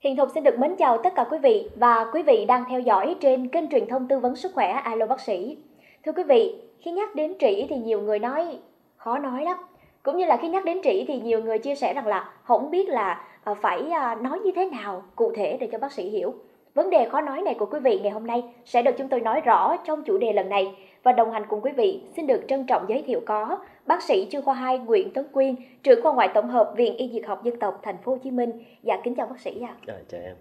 Hiền Thục xin được mến chào tất cả quý vị và quý vị đang theo dõi trên kênh truyền thông tư vấn sức khỏe Alo Bác sĩ. Thưa quý vị, khi nhắc đến trĩ thì nhiều người nói khó nói lắm. Cũng như là khi nhắc đến trĩ thì nhiều người chia sẻ rằng là không biết là ờ, phải ờ, nói như thế nào cụ thể để cho bác sĩ hiểu. Vấn đề khó nói này của quý vị ngày hôm nay sẽ được chúng tôi nói rõ trong chủ đề lần này và đồng hành cùng quý vị xin được trân trọng giới thiệu có bác sĩ chuyên khoa 2 Nguyễn Tấn Quyên, trưởng khoa ngoại tổng hợp Viện Y Dược học Dân tộc Thành phố Hồ Chí Minh. Dạ kính chào bác sĩ ạ. À, chào em.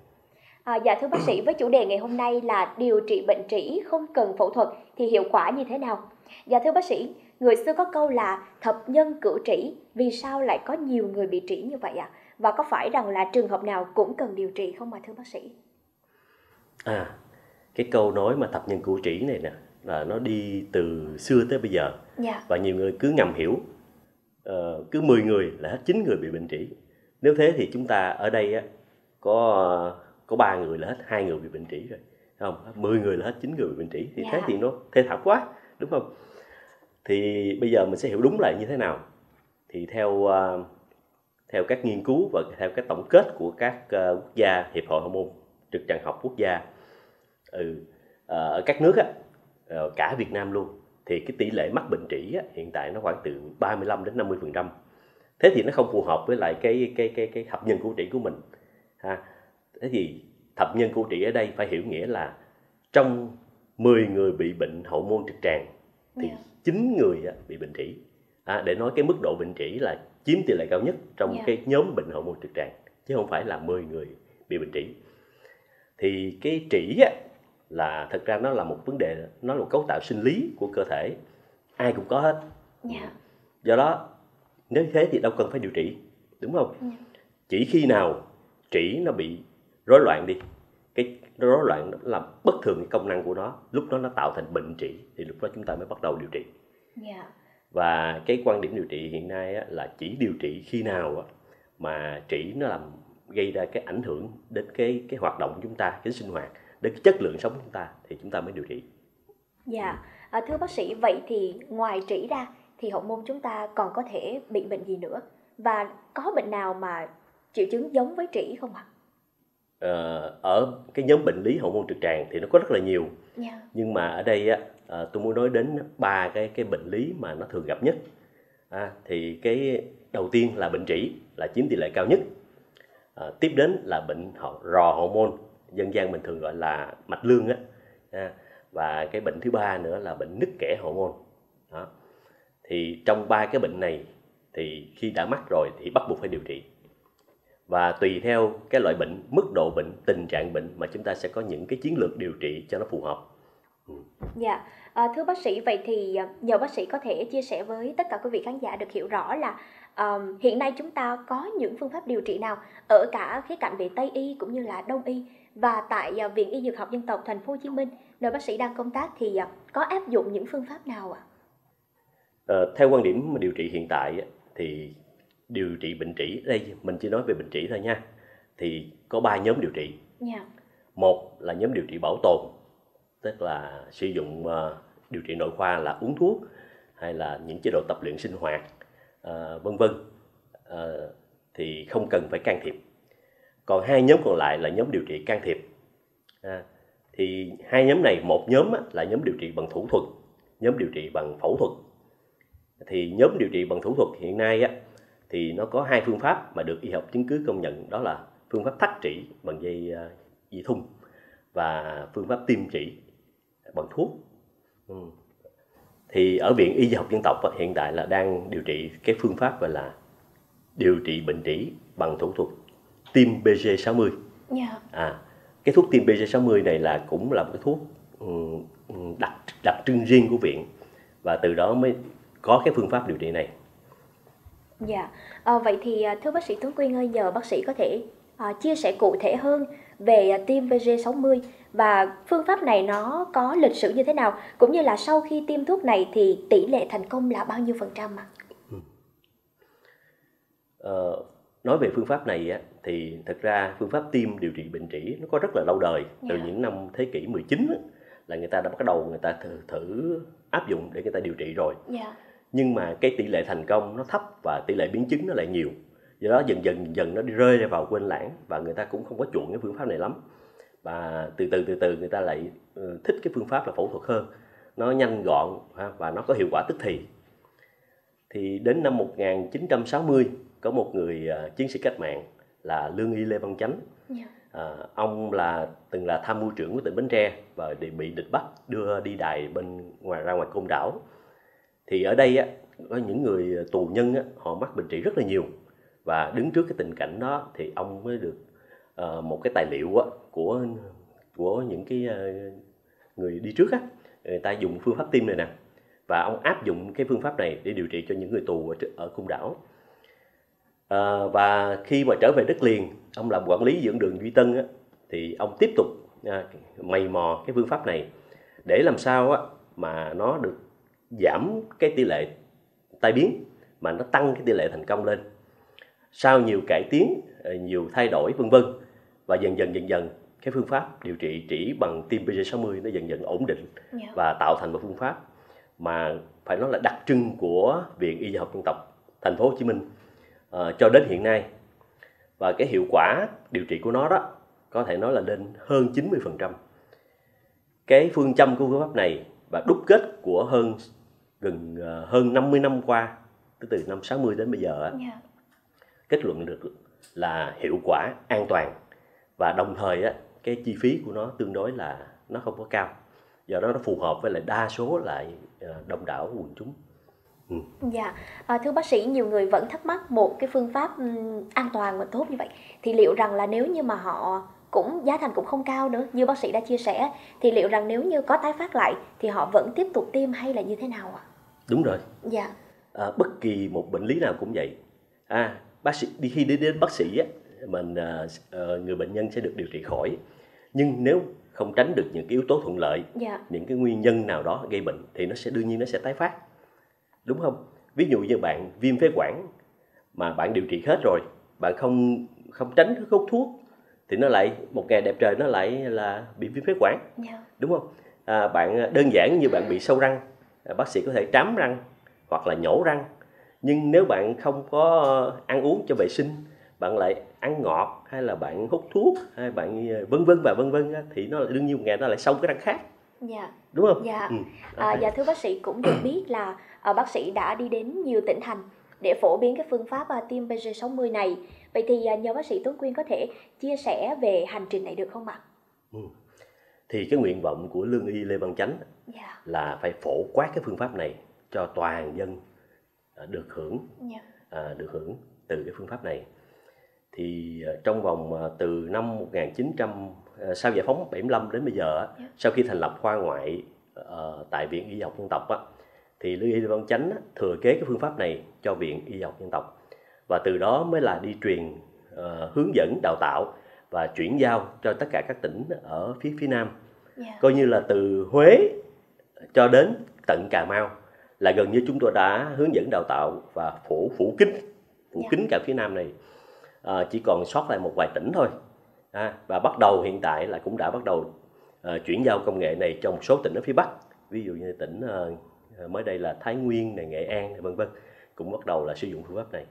À, dạ thưa bác sĩ, với chủ đề ngày hôm nay là điều trị bệnh trĩ không cần phẫu thuật thì hiệu quả như thế nào? Dạ thưa bác sĩ, người xưa có câu là thập nhân cửu trĩ, vì sao lại có nhiều người bị trĩ như vậy ạ? À? Và có phải rằng là trường hợp nào cũng cần điều trị không mà thưa bác sĩ? À, cái câu nói mà thập nhân cửu trĩ này nè là nó đi từ xưa tới bây giờ. Dạ. và nhiều người cứ ngầm hiểu. Ờ, cứ 10 người là hết 9 người bị bệnh trĩ. Nếu thế thì chúng ta ở đây á, có có ba người là hết hai người bị bệnh trĩ rồi. Không? 10 người là hết 9 người bị bệnh trĩ. Thì Dạ. thế thì nó thê thảm quá đúng không? Thì bây giờ mình sẽ hiểu đúng lại như thế nào. Thì theo ờ, theo các nghiên cứu và theo các tổng kết của các ờ, quốc gia hiệp hội hormone trực tràng học quốc gia. Ừ, ờ, ở các nước á, ờ, cả Việt Nam luôn thì cái tỷ lệ mắc bệnh trĩ á, hiện tại nó khoảng từ 35 đến 50 phần trăm. Thế thì nó không phù hợp với lại cái cái cái cái thập nhân cửu trĩ của mình ha. Thế thì thập nhân cửu trĩ ở đây phải hiểu nghĩa là trong 10 người bị bệnh hậu môn trực tràng thì Dạ. 9 người á, bị bệnh trĩ. À, để nói cái mức độ bệnh trĩ là chiếm tỷ lệ cao nhất trong Dạ. cái nhóm bệnh hậu môn trực tràng chứ không phải là 10 người bị bệnh trĩ thì cái trĩ á, là thật ra nó là một vấn đề nó là một cấu tạo sinh lý của cơ thể ai cũng có hết Dạ. do đó nếu thế thì đâu cần phải điều trị đúng không Dạ. chỉ khi nào trĩ nó bị rối loạn đi cái rối loạn nó làm bất thường cái công năng của nó lúc đó nó tạo thành bệnh trĩ thì lúc đó chúng ta mới bắt đầu điều trị Dạ. và cái quan điểm điều trị hiện nay á, là chỉ điều trị khi nào á, mà trĩ nó làm gây ra cái ảnh hưởng đến cái cái hoạt động của chúng ta cái sinh hoạt đến cái chất lượng sống của chúng ta thì chúng ta mới điều trị Dạ. À, thưa bác sĩ, vậy thì ngoài trĩ ra thì hậu môn chúng ta còn có thể bị bệnh gì nữa? Và có bệnh nào mà triệu chứng giống với trĩ không ạ? Ờ, ở cái nhóm bệnh lý hậu môn trực tràng thì nó có rất là nhiều Dạ. nhưng mà ở đây á à, tôi muốn nói đến ba cái cái bệnh lý mà nó thường gặp nhất à, thì cái đầu tiên là bệnh trĩ là chiếm tỷ lệ cao nhất à, tiếp đến là bệnh họ rò hậu môn dân gian mình thường gọi là mạch lương á. À, và cái bệnh thứ ba nữa là bệnh nứt kẽ hậu môn. Đó. Thì trong ba cái bệnh này thì khi đã mắc rồi thì bắt buộc phải điều trị. Và tùy theo cái loại bệnh mức độ bệnh tình trạng bệnh mà chúng ta sẽ có những cái chiến lược điều trị cho nó phù hợp. Ừ. Dạ, à, thưa bác sĩ, vậy thì ờ, nhờ bác sĩ có thể chia sẻ với tất cả quý vị khán giả được hiểu rõ là ờm, hiện nay chúng ta có những phương pháp điều trị nào ở cả khía cạnh về Tây y cũng như là Đông y? Và tại à, Viện Y Dược học Dân tộc Thành phố Hồ Chí Minh nơi bác sĩ đang công tác thì à, có áp dụng những phương pháp nào ạ? Ờ, theo quan điểm mà điều trị hiện tại thì điều trị bệnh trĩ đây mình chỉ nói về bệnh trĩ thôi nha thì có ba nhóm điều trị. Dạ, một là nhóm điều trị bảo tồn tức là sử dụng ờ, điều trị nội khoa là uống thuốc hay là những chế độ tập luyện sinh hoạt Ờ, vân vân. Ờ, thì không cần phải can thiệp. Còn hai nhóm còn lại là nhóm điều trị can thiệp. À, thì hai nhóm này một nhóm là nhóm điều trị bằng thủ thuật nhóm điều trị bằng phẫu thuật. Thì nhóm điều trị bằng thủ thuật hiện nay á, thì nó có hai phương pháp mà được y học chứng cứ công nhận đó là phương pháp thắt trị bằng dây ờ, dây thun và phương pháp tiêm trị bằng thuốc. Ừ thì ở viện y học dân tộc hiện tại là đang điều trị cái phương pháp gọi là điều trị bệnh trĩ bằng thủ thuật tiêm BG60 dạ, à cái thuốc tiêm BG60 này là cũng là một cái thuốc ừm, ừm, đặc đặc trưng riêng của viện và từ đó mới có cái phương pháp điều trị này. Dạ. À, vậy thì à, thưa bác sĩ Tuấn Quyên ơi, nhờ bác sĩ có thể à, chia sẻ cụ thể hơn về à, tiêm VG60 và phương pháp này nó có lịch sử như thế nào? Cũng như là sau khi tiêm thuốc này thì tỷ lệ thành công là bao nhiêu phần trăm ạ? Ờ, nói về phương pháp này á, thì thật ra phương pháp tiêm điều trị bệnh trĩ nó có rất là lâu đời. Từ Dạ. những năm thế kỷ 19 á, là người ta đã bắt đầu người ta thử, thử áp dụng để người ta điều trị rồi. Dạ, nhưng mà cái tỷ lệ thành công nó thấp và tỷ lệ biến chứng nó lại nhiều. Do đó dần dần dần nó đi rơi vào quên lãng và người ta cũng không có chuộng cái phương pháp này lắm và từ từ từ từ người ta lại uh, thích cái phương pháp là phẫu thuật hơn nó nhanh gọn và nó có hiệu quả tức thì thì đến năm 1960 có một người uh, chiến sĩ cách mạng là lương y lê văn chánh yeah. Dạ. à, ông là từng là tham mưu trưởng của tỉnh bến tre và bị địch bắt đưa đi đài bên ngoài ra ngoài côn đảo thì ở đây á, có những người tù nhân á, họ mắc bệnh trị rất là nhiều và đứng trước cái tình cảnh đó thì ông mới được uh, một cái tài liệu á, của của những cái uh, người đi trước á. Người ta dùng phương pháp tim này nè và ông áp dụng cái phương pháp này để điều trị cho những người tù ở, ở cung đảo. À, và khi mà trở về đất liền ông làm quản lý dưỡng đường duy tân á, thì ông tiếp tục à, mày mò cái phương pháp này để làm sao á, mà nó được giảm cái tỷ lệ tai biến mà nó tăng cái tỷ lệ thành công lên. Sau nhiều cải tiến nhiều thay đổi vân vân và dần dần dần dần cái phương pháp điều trị chỉ bằng tim PG60 nó dần dần ổn định yeah. Dạ. và tạo thành một phương pháp mà phải nói là đặc trưng của viện y học dân tộc thành phố Hồ Chí Minh uh, cho đến hiện nay và cái hiệu quả điều trị của nó đó có thể nói là lên hơn 90%. Cái phương châm của phương pháp này và đúc kết của hơn gần uh, hơn 50 năm qua từ năm 60 đến bây giờ yeah. Dạ. kết luận được là hiệu quả an toàn và đồng thời á, cái chi phí của nó tương đối là nó không có cao do đó nó phù hợp với lại đa số lại ờ, đông đảo quần chúng Ừ. Dạ, à, thưa bác sĩ, nhiều người vẫn thắc mắc một cái phương pháp an toàn và tốt như vậy thì liệu rằng là nếu như mà họ cũng giá thành cũng không cao nữa như bác sĩ đã chia sẻ thì liệu rằng nếu như có tái phát lại thì họ vẫn tiếp tục tiêm hay là như thế nào ạ? Đúng rồi. Dạ. À, bất kỳ một bệnh lý nào cũng vậy. À, bác sĩ đi khi đi đến bác sĩ á, mình uh, người bệnh nhân sẽ được điều trị khỏi. Nhưng nếu không tránh được những cái yếu tố thuận lợi, dạ. những cái nguyên nhân nào đó gây bệnh thì nó sẽ đương nhiên nó sẽ tái phát đúng không ví dụ như bạn viêm phế quản mà bạn điều trị hết rồi bạn không không tránh hút thuốc thì nó lại một ngày đẹp trời nó lại là bị viêm phế quản. Dạ. đúng không à, bạn đơn giản như bạn bị sâu răng à, bác sĩ có thể trám răng hoặc là nhổ răng nhưng nếu bạn không có ăn uống cho vệ sinh bạn lại ăn ngọt hay là bạn hút thuốc hay bạn vân vân và vân vân thì nó đương nhiên một ngày nó lại sâu cái răng khác dạ đúng không dạ ừ. à, dạ thưa bác sĩ cũng được biết là à, bác sĩ đã đi đến nhiều tỉnh thành để phổ biến cái phương pháp à, tiêm PG60 này vậy thì à, nhờ bác sĩ Tuấn Quyên có thể chia sẻ về hành trình này được không ạ ừ. thì cái nguyện vọng của lương y Lê Văn Chánh. Dạ. là phải phổ quát cái phương pháp này cho toàn dân được hưởng. Dạ. à, được hưởng từ cái phương pháp này thì à, trong vòng à, từ năm 1900 à, sau giải phóng 75 đến bây giờ yeah. Dạ. sau khi thành lập khoa ngoại uh, tại viện y học dân tộc á, thì Lương Y Văn Chánh á, thừa kế cái phương pháp này cho viện y học dân tộc và từ đó mới là đi truyền uh, hướng dẫn đào tạo và chuyển giao cho tất cả các tỉnh ở phía phía nam yeah. coi như là từ Huế cho đến tận Cà Mau là gần như chúng tôi đã hướng dẫn đào tạo và phủ phủ kính phủ yeah. kính cả phía nam này à, chỉ còn sót lại một vài tỉnh thôi. À, và bắt đầu hiện tại là cũng đã bắt đầu à, chuyển giao công nghệ này cho một số tỉnh ở phía bắc. Ví dụ như tỉnh à, mới đây là thái nguyên này nghệ an này, vân vân cũng bắt đầu là sử dụng phương pháp này.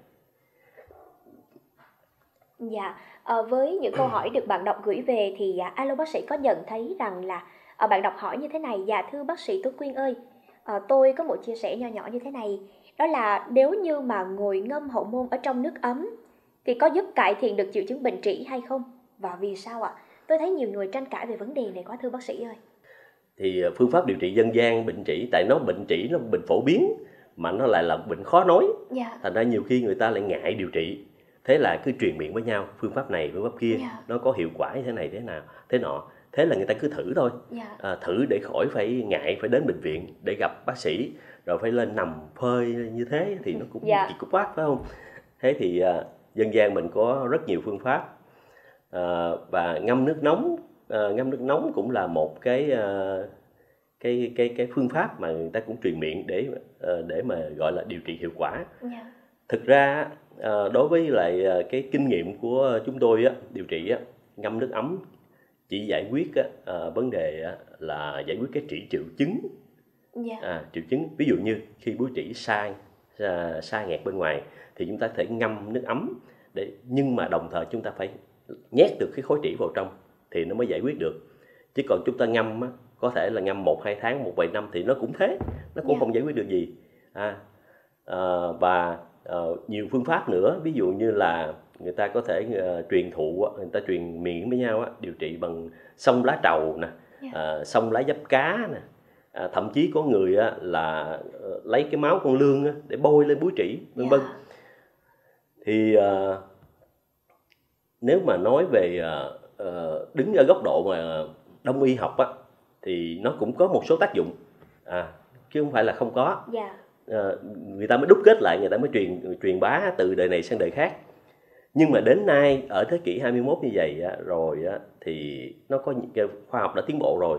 Dạ à, với những câu hỏi được bạn đọc gửi về thì à, alo bác sĩ có nhận thấy rằng là à, bạn đọc hỏi như thế này dạ thưa bác sĩ tú quyên ơi à, tôi có một chia sẻ nho nhỏ như thế này đó là nếu như mà ngồi ngâm hậu môn ở trong nước ấm thì có giúp cải thiện được triệu chứng bệnh trĩ hay không và vì sao ạ tôi thấy nhiều người tranh cãi về vấn đề này quá thưa bác sĩ ơi thì à, phương pháp điều trị dân gian bệnh trĩ tại nó bệnh trĩ nó bệnh phổ biến mà nó lại là bệnh khó nói. Dạ. thành ra nhiều khi người ta lại ngại điều trị thế là cứ truyền miệng với nhau phương pháp này phương pháp kia. Dạ. nó có hiệu quả như thế này thế nào thế nọ thế là người ta cứ thử thôi. Dạ. à, thử để khỏi phải ngại phải đến bệnh viện để gặp bác sĩ rồi phải lên nằm phơi như thế thì nó cũng yeah. chỉ có quá phải không thế thì à, dân gian mình có rất nhiều phương pháp à, và ngâm nước nóng à, ngâm nước nóng cũng là một cái à, cái cái cái phương pháp mà người ta cũng truyền miệng để để mà gọi là điều trị hiệu quả yeah. Dạ. thực ra đối với lại cái kinh nghiệm của chúng tôi á, điều trị á, ngâm nước ấm chỉ giải quyết á, vấn đề á, là giải quyết cái trị triệu chứng yeah. Dạ. à, triệu chứng ví dụ như khi búi trĩ sai à, sai nghẹt bên ngoài thì chúng ta thể ngâm nước ấm để nhưng mà đồng thời chúng ta phải nhét được cái khối trĩ vào trong thì nó mới giải quyết được chứ còn chúng ta ngâm á, có thể là ngâm một hai tháng một vài năm thì nó cũng thế nó cũng Dạ. không giải quyết được gì à, ờ, và ờ, nhiều phương pháp nữa ví dụ như là người ta có thể ờ, truyền thụ người ta truyền miệng với nhau á, điều trị bằng xông lá trầu nè Dạ. à, xông lá giáp cá nè à, thậm chí có người á, là lấy cái máu con lương á, để bôi lên búi trĩ vân vân Dạ. Thì ờ, nếu mà nói về ờ, đứng ở góc độ mà đông y học á thì nó cũng có một số tác dụng. À chứ không phải là không có. Dạ. Ờ, người ta mới đúc kết lại người ta mới truyền truyền bá từ đời này sang đời khác. Nhưng mà đến nay ở thế kỷ 21 như vậy á, rồi á, thì nó có những cái khoa học đã tiến bộ rồi.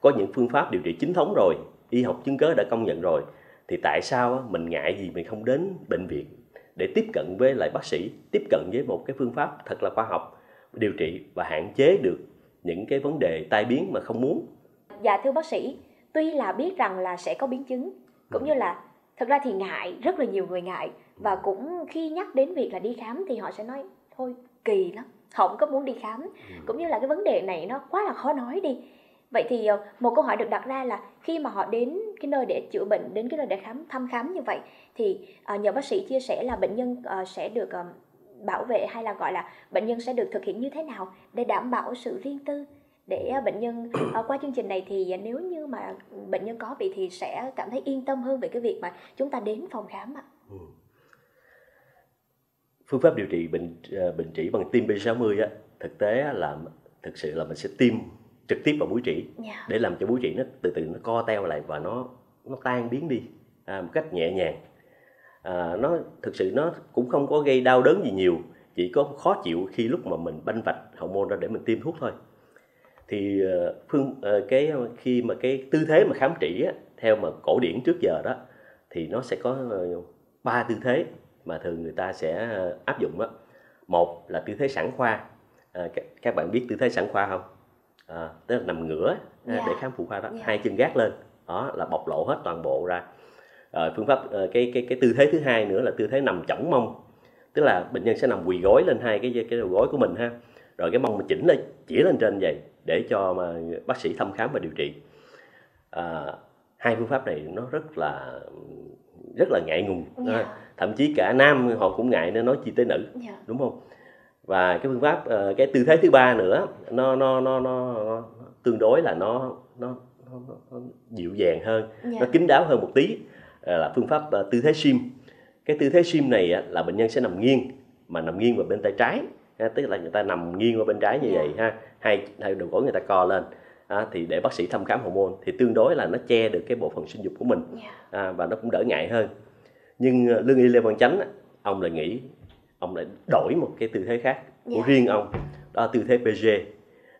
Có những phương pháp điều trị chính thống rồi. Y học chứng cớ đã công nhận rồi. Thì tại sao á, mình ngại gì mình không đến bệnh viện để tiếp cận với lại bác sĩ tiếp cận với một cái phương pháp thật là khoa học điều trị và hạn chế được những cái vấn đề tai biến mà không muốn. Dạ thưa bác sĩ, tuy là biết rằng là sẽ có biến chứng cũng như là thật ra thì ngại, rất là nhiều người ngại và cũng khi nhắc đến việc là đi khám thì họ sẽ nói thôi kỳ lắm, không có muốn đi khám. Cũng như là cái vấn đề này nó quá là khó nói đi. Vậy thì ờ, một câu hỏi được đặt ra là khi mà họ đến cái nơi để chữa bệnh, đến cái nơi để khám thăm khám như vậy thì ờ, nhờ bác sĩ chia sẻ là bệnh nhân ờ, sẽ được bảo vệ hay là gọi là bệnh nhân sẽ được thực hiện như thế nào để đảm bảo sự riêng tư để bệnh nhân qua chương trình này thì nếu như mà bệnh nhân có bị thì sẽ cảm thấy yên tâm hơn về cái việc mà chúng ta đến phòng khám ạ. Ừ. phương pháp điều trị bệnh bệnh trị bằng tim B60 á thực tế là thực sự là mình sẽ tiêm trực tiếp vào búi trĩ Dạ. để làm cho búi trĩ nó từ từ nó co teo lại và nó nó tan biến đi à, một cách nhẹ nhàng. À, nó thực sự nó cũng không có gây đau đớn gì nhiều chỉ có khó chịu khi lúc mà mình banh vạch hậu môn ra để mình tiêm thuốc thôi. Thì ờ, phương ờ, cái khi mà cái tư thế mà khám trĩ á, theo mà cổ điển trước giờ đó thì nó sẽ có ờ, ba tư thế mà thường người ta sẽ áp dụng đó một là tư thế sẵn khoa. À, các, các bạn biết tư thế sẵn khoa không à, tức là nằm ngửa à, Dạ. để khám phụ khoa đó Dạ. hai chân gác lên đó là bộc lộ hết toàn bộ ra Rồi phương pháp ờ, cái cái cái tư thế thứ hai nữa là tư thế nằm chỏng mông tức là bệnh nhân sẽ nằm quỳ gối lên hai cái cái đầu gối của mình ha rồi cái mông mình chỉnh lên chỉ lên trên vậy để cho mà bác sĩ thăm khám và điều trị à, hai phương pháp này nó rất là rất là ngại ngùng Dạ. à, thậm chí cả nam họ cũng ngại nên nói chi tới nữ Dạ. đúng không và cái phương pháp ờ, cái tư thế thứ ba nữa nó nó nó nó, nó tương đối là nó nó, nó, nó, dịu dàng hơn Dạ. nó kín đáo hơn một tí ờ, là phương pháp ờ, tư thế sim cái tư thế sim này á, là bệnh nhân sẽ nằm nghiêng mà nằm nghiêng vào bên tay trái ha, tức là người ta nằm nghiêng vào bên trái như Dạ. vậy ha hai hai đầu gối người ta co lên à, thì để bác sĩ thăm khám hormone thì tương đối là nó che được cái bộ phận sinh dục của mình Dạ. à, và nó cũng đỡ ngại hơn nhưng lương y lê văn chánh á, ông lại nghĩ ông lại đổi một cái tư thế khác của Dạ. riêng ông. Đó là tư thế PG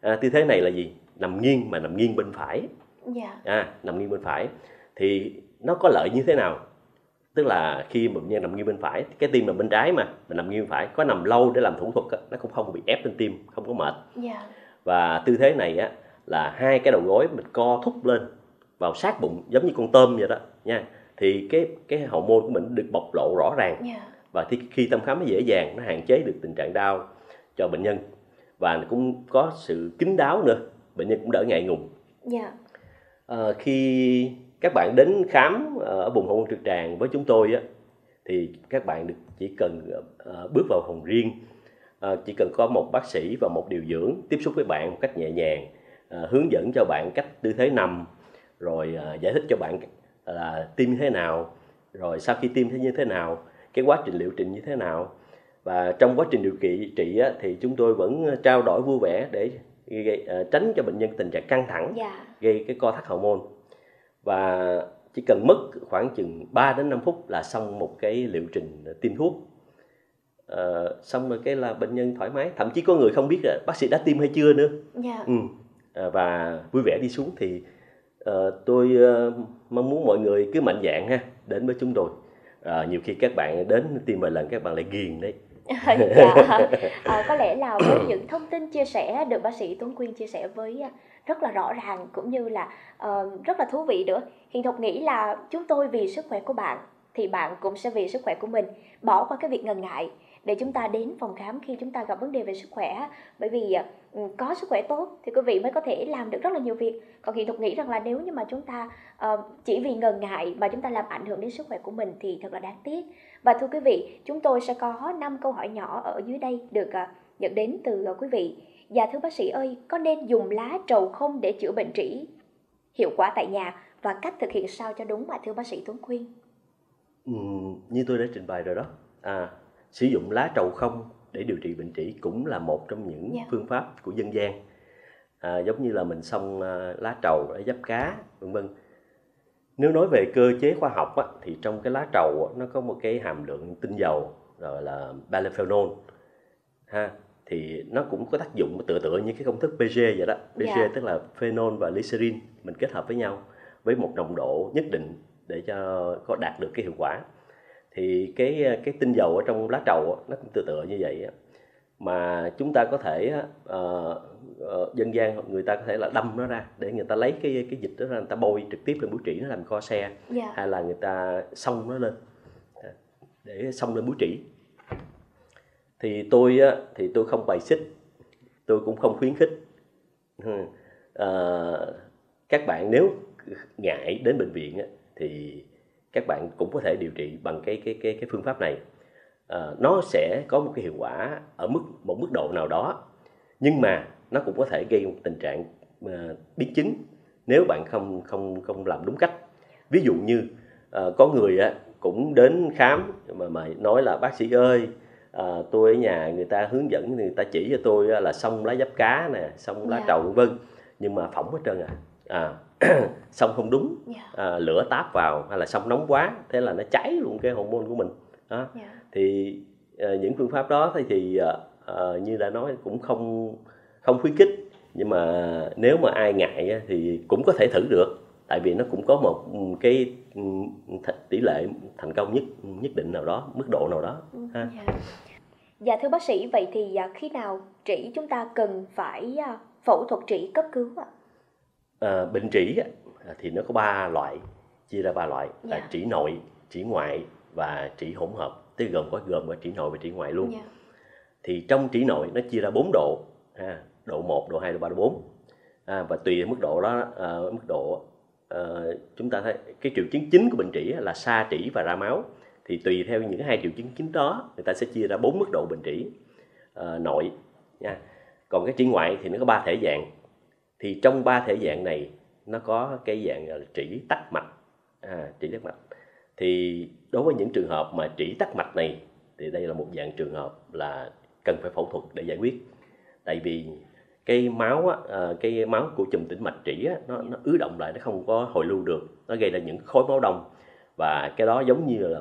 à, tư thế này là gì? Nằm nghiêng mà nằm nghiêng bên phải. Dạ. à, nằm nghiêng bên phải. Thì nó có lợi như thế nào? Tức là khi bệnh nhân nằm nghiêng bên phải cái tim nằm bên trái mà mình nằm nghiêng bên phải có nằm lâu để làm thủ thuật á, nó cũng không bị ép lên tim không có mệt. Dạ. và tư thế này á là hai cái đầu gối mình co thúc lên vào sát bụng giống như con tôm vậy đó nha. Thì cái cái hậu môn của mình được bộc lộ rõ ràng. Dạ. Và khi, khi thăm khám nó dễ dàng nó hạn chế được tình trạng đau cho bệnh nhân. Và cũng có sự kín đáo nữa bệnh nhân cũng đỡ ngại ngùng. Dạ. Ờ, khi các bạn đến khám ờ, ở vùng hậu môn trực tràng với chúng tôi á, thì các bạn được chỉ cần ờ, bước vào phòng riêng. Chỉ cần có một bác sĩ và một điều dưỡng tiếp xúc với bạn một cách nhẹ nhàng hướng dẫn cho bạn cách tư thế nằm rồi giải thích cho bạn là như thế nào rồi sau khi tiêm thế như thế nào cái quá trình liệu trình như thế nào và trong quá trình điều trị trị á, thì chúng tôi vẫn trao đổi vui vẻ để gây, ờ, tránh cho bệnh nhân tình trạng căng thẳng Dạ. gây cái co thắt hậu môn và chỉ cần mất khoảng chừng 3 đến 5 phút là xong một cái liệu trình tiêm thuốc Ờ, xong rồi cái là bệnh nhân thoải mái thậm chí có người không biết là bác sĩ đã tiêm hay chưa nữa Dạ. ừ. à, và vui vẻ đi xuống thì ờ, tôi ờ, mong muốn mọi người cứ mạnh dạn ha đến với chúng tôi à, nhiều khi các bạn đến tiêm vài lần các bạn lại ghiền đấy dạ. À, có lẽ là với những thông tin chia sẻ được bác sĩ Tuấn Quyên chia sẻ với à, rất là rõ ràng cũng như là uh, rất là thú vị nữa. Hiền Thục nghĩ là chúng tôi vì sức khỏe của bạn thì bạn cũng sẽ vì sức khỏe của mình bỏ qua cái việc ngần ngại để chúng ta đến phòng khám khi chúng ta gặp vấn đề về sức khỏe. Bởi vì à, ừ, có sức khỏe tốt thì quý vị mới có thể làm được rất là nhiều việc. Còn hiện thực nghĩ rằng là nếu như mà chúng ta uh, chỉ vì ngần ngại mà chúng ta làm ảnh hưởng đến sức khỏe của mình thì thật là đáng tiếc. Và thưa quý vị chúng tôi sẽ có 5 câu hỏi nhỏ ở dưới đây được uh, nhận đến từ uh, quý vị. Dạ thưa bác sĩ ơi có nên dùng lá trầu không để chữa bệnh trĩ? Hiệu quả tại nhà và cách thực hiện sao cho đúng mà thưa bác sĩ Tuấn khuyên? Ừ, như tôi đã trình bày rồi đó. À, sử dụng lá trầu không để điều trị bệnh trĩ cũng là một trong những yeah. Dạ. phương pháp của dân gian à, giống như là mình xông à, lá trầu để dắp cá vân vân nếu nói về cơ chế khoa học á, thì trong cái lá trầu nó có một cái hàm lượng tinh dầu gọi là polyphenol ha thì nó cũng có tác dụng tựa tựa như cái công thức PG vậy đó PG yeah. Dạ. tức là phenol và glycerin mình kết hợp với nhau với một nồng độ nhất định để cho có đạt được cái hiệu quả thì cái cái tinh dầu ở trong lá trầu nó cũng tựa tựa như vậy mà chúng ta có thể uh, uh, dân gian người ta có thể là đâm nó ra để người ta lấy cái cái dịch đó ra người ta bôi trực tiếp lên búi trĩ nó làm co xe yeah. Dạ. hay là người ta xông nó lên để xông lên búi trĩ thì tôi thì tôi không bài xích tôi cũng không khuyến khích à, các bạn nếu ngại đến bệnh viện thì các bạn cũng có thể điều trị bằng cái cái cái cái phương pháp này à, nó sẽ có một cái hiệu quả ở mức một mức độ nào đó nhưng mà nó cũng có thể gây một tình trạng uh, biến chứng nếu bạn không không không làm đúng cách ví dụ như uh, có người á, cũng đến khám mà mà nói là bác sĩ ơi à, tôi ở nhà người ta hướng dẫn người ta chỉ cho tôi là xong lá giáp cá nè xong lá yeah. Dạ. trầu vân vân nhưng mà phỏng hết trơn à, à xong không đúng yeah. Dạ. à, lửa táp vào hay là xong nóng quá thế là nó cháy luôn cái hormone của mình đó yeah. Dạ. thì à, những phương pháp đó thì, thì à, à, như đã nói cũng không không khuyến khích nhưng mà nếu mà ai ngại thì cũng có thể thử được tại vì nó cũng có một cái tỷ lệ thành công nhất nhất định nào đó mức độ nào đó ha. Yeah. Dạ thưa bác sĩ, vậy thì à, khi nào trĩ chúng ta cần phải à, phẫu thuật trĩ cấp cứu ạ? À, bệnh trĩ thì nó có ba loại, chia ra ba loại dạ. là trĩ nội, trĩ ngoại và trĩ hỗn hợp, tức gồm có gồm có trĩ nội và trĩ ngoại luôn. Dạ. Thì trong trĩ nội nó chia ra bốn độ, ha, độ 1, độ 2, độ 3, độ 4. À, và tùy mức độ đó à, mức độ à, chúng ta thấy cái triệu chứng chính của bệnh trĩ là sa trĩ và ra máu thì tùy theo những hai triệu chứng chính đó người ta sẽ chia ra bốn mức độ bệnh trĩ uh, nội nha còn cái trĩ ngoại thì nó có ba thể dạng thì trong ba thể dạng này nó có cái dạng là trĩ tắc mạch. À, trĩ tắc mạch. Thì đối với những trường hợp mà trĩ tắc mạch này thì đây là một dạng trường hợp là cần phải phẫu thuật để giải quyết. Tại vì cái máu á, ờ, cái máu của chùm tĩnh mạch trĩ á, nó, nó ứ động lại nó không có hồi lưu được. Nó gây ra những khối máu đông. Và cái đó giống như là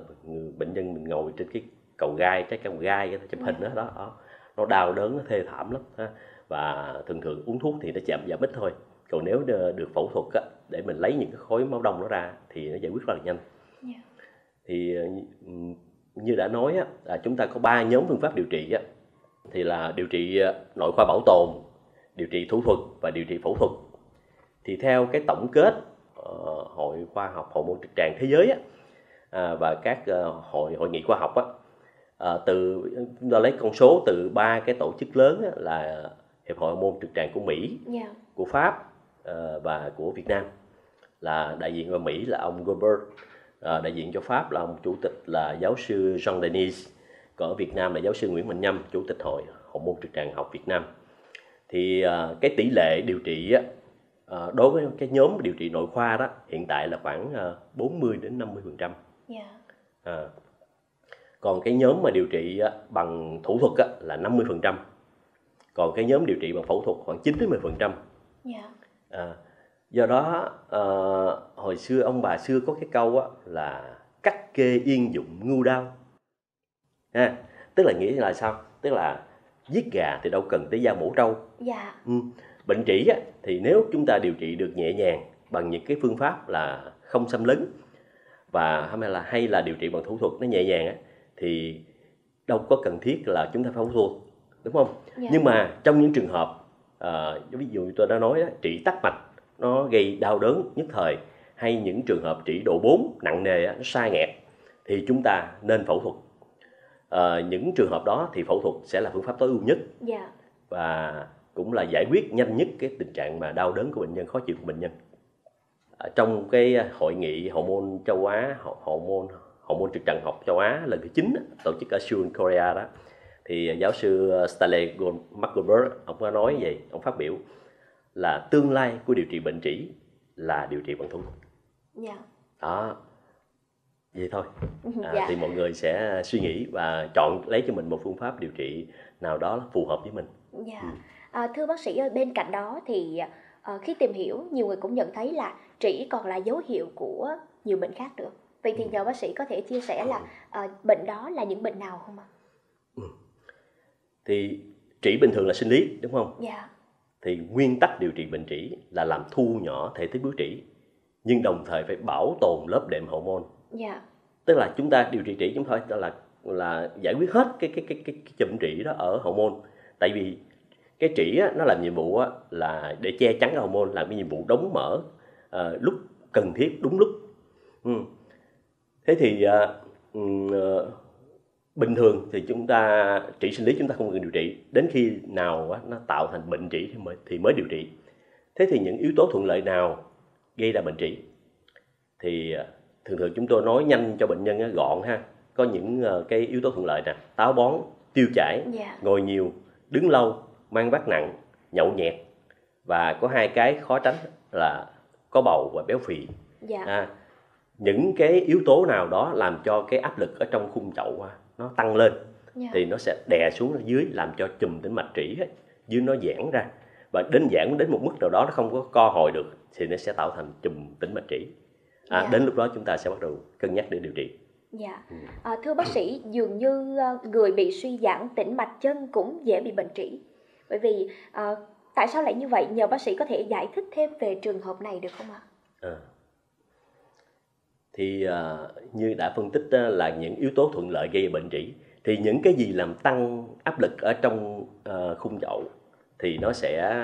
bệnh nhân mình ngồi trên cái cầu gai trái cầu gai cái chụp hình đó đó. Nó đau đớn nó thê thảm lắm ha và thường thường uống thuốc thì nó chậm giảm ít thôi. Còn nếu được phẫu thuật á, để mình lấy những cái khối máu đông đó ra thì nó giải quyết rất là nhanh. Yeah. thì như đã nói á, là chúng ta có ba nhóm phương pháp điều trị á, thì là điều trị ờ, nội khoa bảo tồn điều trị thủ thuật và điều trị phẫu thuật. Thì theo cái tổng kết uh, hội khoa học hậu môn trực tràng thế giới á, à, và các uh, hội hội nghị khoa học á, à, từ chúng ta lấy con số từ ba cái tổ chức lớn á, là hiệp hội môn trực tràng của Mỹ, yeah. Dạ. của Pháp uh, và của Việt Nam là đại diện ở Mỹ là ông Goldberg, uh, đại diện cho Pháp là ông chủ tịch là giáo sư Jean Denis, còn ở Việt Nam là giáo sư Nguyễn Mạnh Nhâm, chủ tịch hội hậu môn trực tràng học Việt Nam. Thì uh, cái tỷ lệ điều trị á, à, đối với cái nhóm điều trị nội khoa đó hiện tại là khoảng à, 40 đến 50 phần trăm yeah. Dạ. à, còn cái nhóm mà điều trị bằng thủ thuật á, là 50 phần trăm còn cái nhóm điều trị bằng phẫu thuật khoảng 9 đến 10 phần trăm. Dạ. à, do đó à, hồi xưa ông bà xưa có cái câu á, là cắt kê yên dụng ngu đau. À, tức là nghĩa là sao? Tức là giết gà thì đâu cần tới dao mổ trâu. Dạ. ừ bệnh trĩ á, thì nếu chúng ta điều trị được nhẹ nhàng bằng những cái phương pháp là không xâm lấn và hay là hay là điều trị bằng thủ thuật nó nhẹ nhàng á, thì đâu có cần thiết là chúng ta phẫu thuật đúng không? Dạ. nhưng mà trong những trường hợp à, ví dụ tôi đã nói đó, trị tắc mạch nó gây đau đớn nhất thời hay những trường hợp trị độ 4 nặng nề nó sai nghẹt thì chúng ta nên phẫu thuật. À, những trường hợp đó thì phẫu thuật sẽ là phương pháp tối ưu nhất. Dạ. Và cũng là giải quyết nhanh nhất cái tình trạng mà đau đớn của bệnh nhân khó chịu của bệnh nhân. Ở trong cái hội nghị hậu môn châu Á hậu môn hậu môn trực tràng học châu Á lần thứ 9 tổ chức ở Seoul Korea đó thì giáo sư Stanley McGilbert ông có nói vậy ông phát biểu là tương lai của điều trị bệnh trĩ là điều trị bằng thuốc dạ đó vậy thôi à, Dạ. thì mọi người sẽ suy nghĩ và chọn lấy cho mình một phương pháp điều trị nào đó phù hợp với mình Dạ. Ừ. À, thưa bác sĩ ơi, bên cạnh đó thì ờ, khi tìm hiểu nhiều người cũng nhận thấy là trĩ còn là dấu hiệu của nhiều bệnh khác nữa. Vậy thì nhờ bác sĩ có thể chia sẻ là ờ, bệnh đó là những bệnh nào không ạ? Thì trĩ bình thường là sinh lý đúng không Dạ. thì nguyên tắc điều trị bệnh trĩ là làm thu nhỏ thể tích bướu trĩ nhưng đồng thời phải bảo tồn lớp đệm hậu môn Dạ. tức là chúng ta điều trị trĩ chúng ta là là giải quyết hết cái cái cái cái, cái chùm trĩ đó ở hậu môn tại vì cái trĩ á, nó làm nhiệm vụ á, là để che chắn cái hậu môn làm cái nhiệm vụ đóng mở ờ, lúc cần thiết đúng lúc ừ. thế thì ờ, bình thường thì chúng ta trị sinh lý chúng ta không cần điều trị. Đến khi nào á, nó tạo thành bệnh trĩ thì mới thì mới điều trị. Thế thì những yếu tố thuận lợi nào gây ra bệnh trĩ thì ờ, thường thường chúng tôi nói nhanh cho bệnh nhân á, gọn ha. Có những ờ, cái yếu tố thuận lợi nè táo bón tiêu chảy Dạ. ngồi nhiều đứng lâu mang vác nặng nhậu nhẹt. Và có hai cái khó tránh là có bầu và béo phì. Dạ. à, những cái yếu tố nào đó làm cho cái áp lực ở trong khung chậu nó tăng lên Dạ. thì nó sẽ đè xuống ở dưới làm cho chùm tĩnh mạch trĩ ấy, dưới nó giãn ra và đến giãn đến một mức nào đó nó không có co hồi được thì nó sẽ tạo thành chùm tĩnh mạch trĩ à, Dạ. đến lúc đó chúng ta sẽ bắt đầu cân nhắc để điều trị Dạ. Ừ. À, thưa bác sĩ, dường như ờ, người bị suy giãn tĩnh mạch chân cũng dễ bị bệnh trĩ. Bởi vì ờ, tại sao lại như vậy? Nhờ bác sĩ có thể giải thích thêm về trường hợp này được không ạ? À. Thì à, như đã phân tích á, là những yếu tố thuận lợi gây bệnh trĩ thì những cái gì làm tăng áp lực ở trong à, khung chậu thì nó sẽ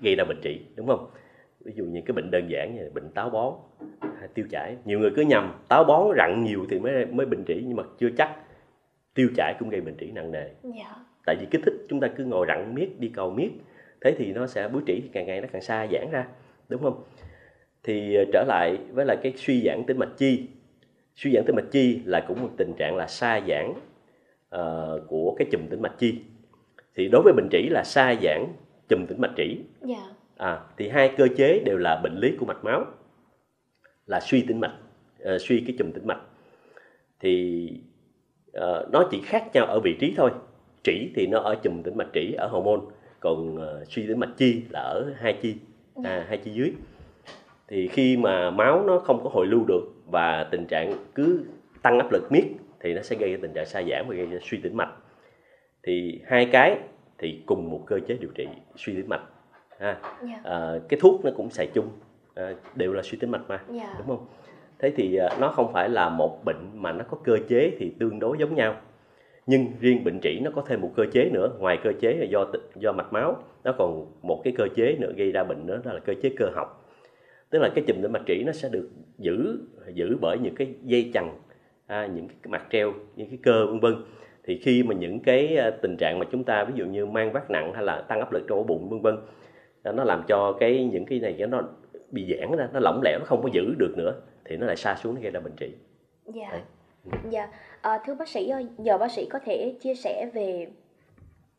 gây ra bệnh trĩ đúng không? Ví dụ như cái bệnh đơn giản như là bệnh táo bón hay tiêu chảy. Nhiều người cứ nhầm táo bón rặn nhiều thì mới mới bệnh trĩ nhưng mà chưa chắc. Tiêu chảy cũng gây bệnh trĩ nặng nề Dạ. tại vì kích thích chúng ta cứ ngồi rặn miết đi cầu miết thế thì nó sẽ bướu trĩ càng ngày nó càng xa giãn ra đúng không thì ờ, trở lại với lại cái suy giãn tĩnh mạch chi. Suy giãn tĩnh mạch chi là cũng một tình trạng là sa giãn ờ, của cái chùm tĩnh mạch chi. Thì đối với bệnh trĩ là sa giãn chùm tĩnh mạch trĩ. Dạ. à, thì hai cơ chế đều là bệnh lý của mạch máu là suy tĩnh mạch ờ, suy cái chùm tĩnh mạch. Thì ờ, nó chỉ khác nhau ở vị trí thôi. Trĩ thì nó ở chùm tĩnh mạch trĩ ở môn còn ờ, suy tĩnh mạch chi là ở hai chi à, hai chi dưới thì khi mà máu nó không có hồi lưu được và tình trạng cứ tăng áp lực miết thì nó sẽ gây ra tình trạng sa giãn và gây ra suy tĩnh mạch. Thì hai cái thì cùng một cơ chế điều trị suy tĩnh mạch ha? Dạ. à, cái thuốc nó cũng xài chung à, đều là suy tĩnh mạch mà Dạ. đúng không? Thế thì à, nó không phải là một bệnh mà nó có cơ chế thì tương đối giống nhau. Nhưng riêng bệnh trĩ nó có thêm một cơ chế nữa ngoài cơ chế là do do mạch máu nó còn một cái cơ chế nữa gây ra bệnh nữa đó là cơ chế cơ học tức là cái chùm tĩnh mạch trĩ nó sẽ được giữ giữ bởi những cái dây chằng à, những cái mặt treo những cái cơ vân vân thì khi mà những cái à, tình trạng mà chúng ta ví dụ như mang vác nặng hay là tăng áp lực trong ổ bụng vân vân à, nó làm cho cái những cái này nó bị giãn ra nó lỏng lẻo nó không có giữ được nữa thì nó lại sa xuống nó gây ra bệnh trĩ Dạ. Đấy. Dạ. À, thưa bác sĩ ơi, nhờ bác sĩ có thể chia sẻ về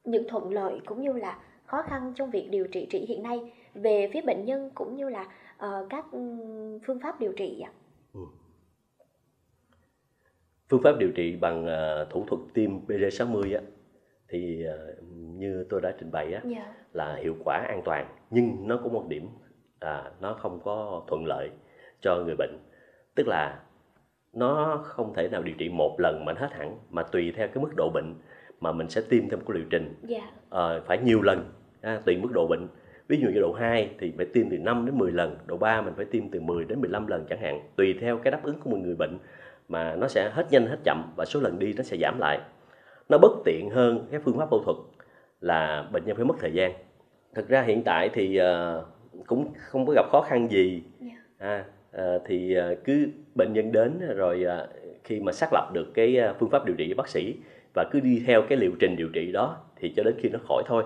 những thuận lợi cũng như là khó khăn trong việc điều trị trĩ hiện nay về phía bệnh nhân cũng như là ờ, các ừm, phương pháp điều trị ạ. phương pháp điều trị bằng à, thủ thuật tim PD60 á thì à, như tôi đã trình bày á Dạ. là hiệu quả an toàn nhưng nó có một điểm à, nó không có thuận lợi cho người bệnh tức là nó không thể nào điều trị một lần mà nó hết hẳn mà tùy theo cái mức độ bệnh mà mình sẽ tiêm thêm một cái liệu trình Dạ. Ờ, phải nhiều lần à, tùy mức độ bệnh ví dụ như độ 2 thì phải tiêm từ 5 đến 10 lần độ 3 mình phải tiêm từ 10 đến 15 lần chẳng hạn tùy theo cái đáp ứng của một người bệnh mà nó sẽ hết nhanh hết chậm và số lần đi nó sẽ giảm lại. Nó bất tiện hơn cái phương pháp phẫu thuật là bệnh nhân phải mất thời gian. Thực ra hiện tại thì ờ, cũng không có gặp khó khăn gì. Dạ. à, ờ, thì ờ, cứ bệnh nhân đến rồi khi mà xác lập được cái phương pháp điều trị của bác sĩ và cứ đi theo cái liệu trình điều trị đó thì cho đến khi nó khỏi thôi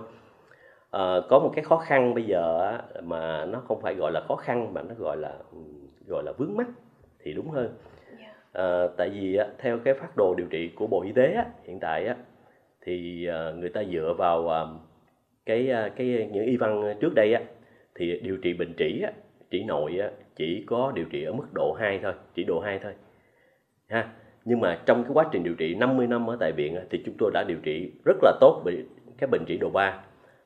à, có một cái khó khăn bây giờ mà nó không phải gọi là khó khăn mà nó gọi là gọi là vướng mắt thì đúng hơn. À, tại vì theo cái phát đồ điều trị của bộ y tế hiện tại thì à, người ta dựa vào à, cái cái những y văn trước đây thì điều trị bệnh trĩ trĩ nội chỉ có điều trị ở mức độ 2 thôi chỉ độ 2 thôi ha. Nhưng mà trong cái quá trình điều trị 50 năm ở tại viện thì chúng tôi đã điều trị rất là tốt cái bệnh trĩ độ 3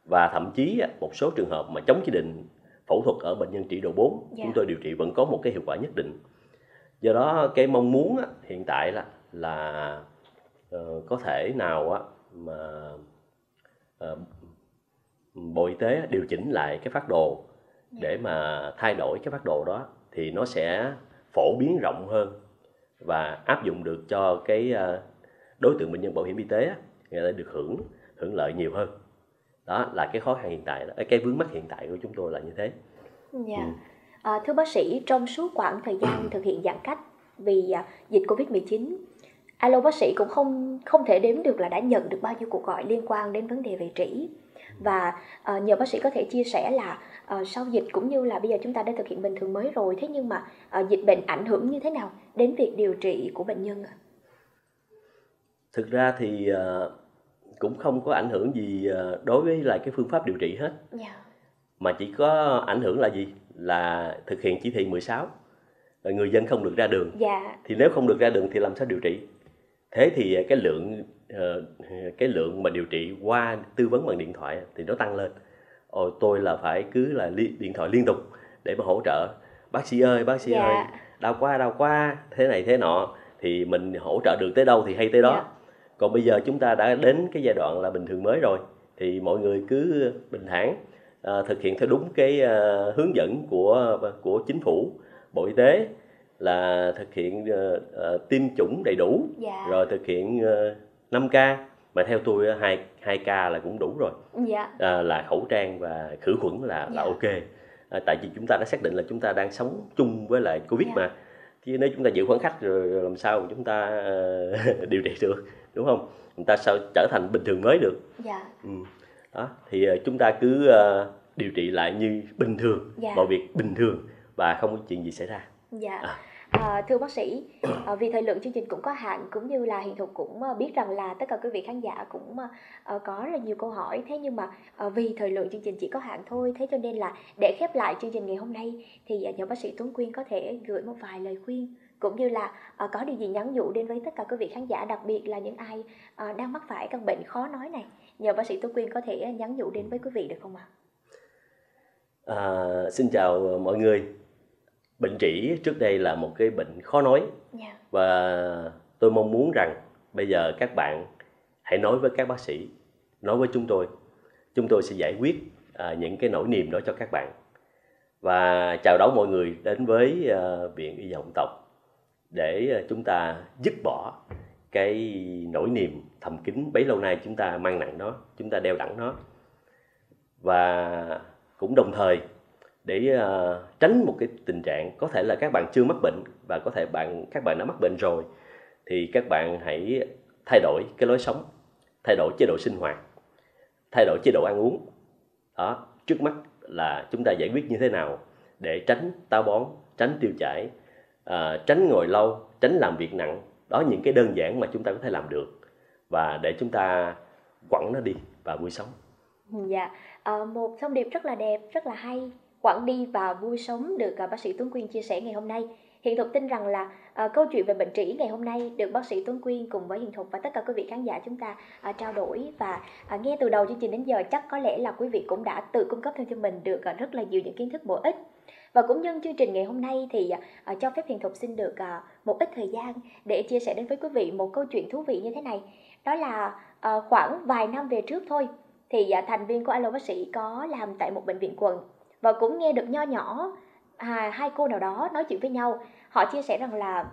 và thậm chí một số trường hợp mà chống chỉ định phẫu thuật ở bệnh nhân trĩ độ 4 yeah. Dạ. chúng tôi điều trị vẫn có một cái hiệu quả nhất định do đó cái mong muốn hiện tại là là uh, có thể nào mà uh, bộ y tế điều chỉnh lại cái phát đồ dạ. để mà thay đổi cái phát đồ đó thì nó sẽ phổ biến rộng hơn và áp dụng được cho cái ờ, đối tượng bệnh nhân bảo hiểm y tế người ta được hưởng hưởng lợi nhiều hơn đó là cái khó khăn hiện tại đó cái vướng mắt hiện tại của chúng tôi là như thế dạ. ừ. à, thưa bác sĩ trong suốt quãng thời gian thực hiện giãn cách vì à, dịch covid 19 alo bác sĩ cũng không không thể đếm được là đã nhận được bao nhiêu cuộc gọi liên quan đến vấn đề về trĩ và uh, nhờ bác sĩ có thể chia sẻ là uh, sau dịch cũng như là bây giờ chúng ta đã thực hiện bình thường mới rồi thế nhưng mà uh, dịch bệnh ảnh hưởng như thế nào đến việc điều trị của bệnh nhân ạ? Thực ra thì uh, cũng không có ảnh hưởng gì uh, đối với lại cái phương pháp điều trị hết. Yeah. Dạ. Mà chỉ có ảnh hưởng là gì? Là thực hiện chỉ thị 16 người dân không được ra đường. Yeah. Dạ. Thì nếu không được ra đường thì làm sao điều trị? Thế thì cái lượng cái lượng mà điều trị qua tư vấn bằng điện thoại thì nó tăng lên ồ tôi là phải cứ là điện thoại liên tục để mà hỗ trợ bác sĩ ơi bác sĩ dạ. ơi đau quá đau quá thế này thế nọ thì mình hỗ trợ được tới đâu thì hay tới đó dạ. Còn bây giờ chúng ta đã đến cái giai đoạn là bình thường mới rồi thì mọi người cứ bình thản à, thực hiện theo đúng cái à, hướng dẫn của của chính phủ bộ y tế là thực hiện uh, tiêm chủng đầy đủ dạ. rồi thực hiện uh, 5 k mà theo tôi hai hai ca là cũng đủ rồi dạ. à, là khẩu trang và khử khuẩn là dạ. là ok à, tại vì chúng ta đã xác định là chúng ta đang sống chung với lại covid dạ. mà chứ nếu chúng ta giữ khoảng cách rồi làm sao chúng ta uh, điều trị được đúng không chúng ta sao trở thành bình thường mới được dạ. ừ. đó thì uh, chúng ta cứ uh, điều trị lại như bình thường dạ. mọi việc bình thường và không có chuyện gì xảy ra dạ. à. À, thưa bác sĩ, à, vì thời lượng chương trình cũng có hạn cũng như là hiện thục cũng ờ, biết rằng là tất cả quý vị khán giả cũng à, có rất là nhiều câu hỏi. Thế nhưng mà à, vì thời lượng chương trình chỉ có hạn thôi thế cho nên là để khép lại chương trình ngày hôm nay thì à, nhờ bác sĩ Tuấn Quyên có thể gửi một vài lời khuyên cũng như là à, có điều gì nhắn nhủ đến với tất cả quý vị khán giả đặc biệt là những ai à, đang mắc phải căn bệnh khó nói này. Nhờ bác sĩ Tuấn Quyên có thể nhắn nhủ đến với quý vị được không ạ? À, xin chào mọi người bệnh trĩ trước đây là một cái bệnh khó nói yeah. Dạ. và tôi mong muốn rằng bây giờ các bạn hãy nói với các bác sĩ nói với chúng tôi chúng tôi sẽ giải quyết à, những cái nỗi niềm đó cho các bạn và chào đón mọi người đến với à, viện y dòng tộc để à, chúng ta dứt bỏ cái nỗi niềm thầm kín bấy lâu nay chúng ta mang nặng nó chúng ta đeo đẳng nó và cũng đồng thời để uh, tránh một cái tình trạng có thể là các bạn chưa mắc bệnh và có thể bạn các bạn đã mắc bệnh rồi thì các bạn hãy thay đổi cái lối sống thay đổi chế độ sinh hoạt thay đổi chế độ ăn uống. Đó trước mắt là chúng ta giải quyết như thế nào để tránh táo bón tránh tiêu chảy à, tránh ngồi lâu tránh làm việc nặng. Đó những cái đơn giản mà chúng ta có thể làm được và để chúng ta quẳng nó đi và vui sống. Dạ à, một thông điệp rất là đẹp rất là hay quãng đi và vui sống được à, bác sĩ Tuấn Quyên chia sẻ ngày hôm nay. Hiện Thục tin rằng là uh, câu chuyện về bệnh trĩ ngày hôm nay được bác sĩ Tuấn Quyên cùng với Hiện Thục và tất cả quý vị khán giả chúng ta uh, trao đổi và uh, nghe từ đầu chương trình đến giờ chắc có lẽ là quý vị cũng đã tự cung cấp thêm cho mình được uh, rất là nhiều những kiến thức bổ ích. Và cũng nhân chương trình ngày hôm nay thì uh, cho phép Hiền Thục xin được uh, một ít thời gian để chia sẻ đến với quý vị một câu chuyện thú vị như thế này. Đó là uh, khoảng vài năm về trước thôi thì uh, thành viên của Alo Bác sĩ có làm tại một bệnh viện quận và cũng nghe được nho nhỏ à, hai cô nào đó nói chuyện với nhau. Họ chia sẻ rằng là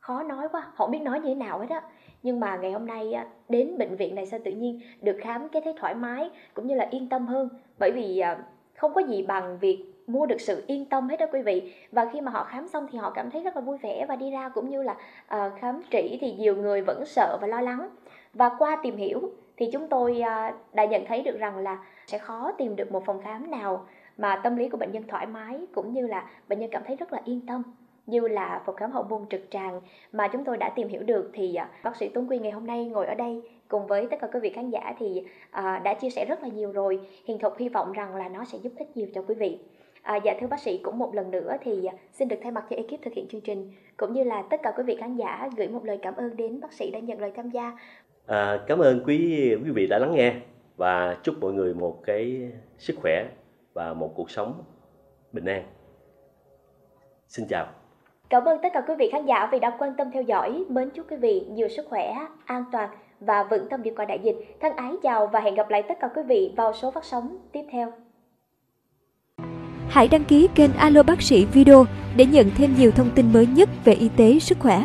khó nói quá họ không biết nói như thế nào hết á. Nhưng mà ngày hôm nay đến bệnh viện này sao tự nhiên được khám cái thấy thoải mái cũng như là yên tâm hơn. Bởi vì à, không có gì bằng việc mua được sự yên tâm hết đó quý vị. Và khi mà họ khám xong thì họ cảm thấy rất là vui vẻ và đi ra cũng như là uh, khám trĩ thì nhiều người vẫn sợ và lo lắng. Và qua tìm hiểu thì chúng tôi uh, đã nhận thấy được rằng là sẽ khó tìm được một phòng khám nào mà tâm lý của bệnh nhân thoải mái cũng như là bệnh nhân cảm thấy rất là yên tâm như là phòng khám hậu môn trực tràng mà chúng tôi đã tìm hiểu được thì à, bác sĩ Tuấn Quy ngày hôm nay ngồi ở đây cùng với tất cả quý vị khán giả thì à, đã chia sẻ rất là nhiều rồi. Hiền Thục hy vọng rằng là nó sẽ giúp ích nhiều cho quý vị. À, dạ thưa bác sĩ cũng một lần nữa thì à, xin được thay mặt cho ekip thực hiện chương trình cũng như là tất cả quý vị khán giả gửi một lời cảm ơn đến bác sĩ đã nhận lời tham gia. À, cảm ơn quý quý vị đã lắng nghe và chúc mọi người một cái sức khỏe và một cuộc sống bình an. Xin chào. Cảm ơn tất cả quý vị khán giả vì đã quan tâm theo dõi. Mến chúc quý vị nhiều sức khỏe, an toàn và vững tâm vượt qua đại dịch. Thân ái chào và hẹn gặp lại tất cả quý vị vào số phát sóng tiếp theo. Hãy đăng ký kênh Alo Bác sĩ Video để nhận thêm nhiều thông tin mới nhất về y tế, sức khỏe.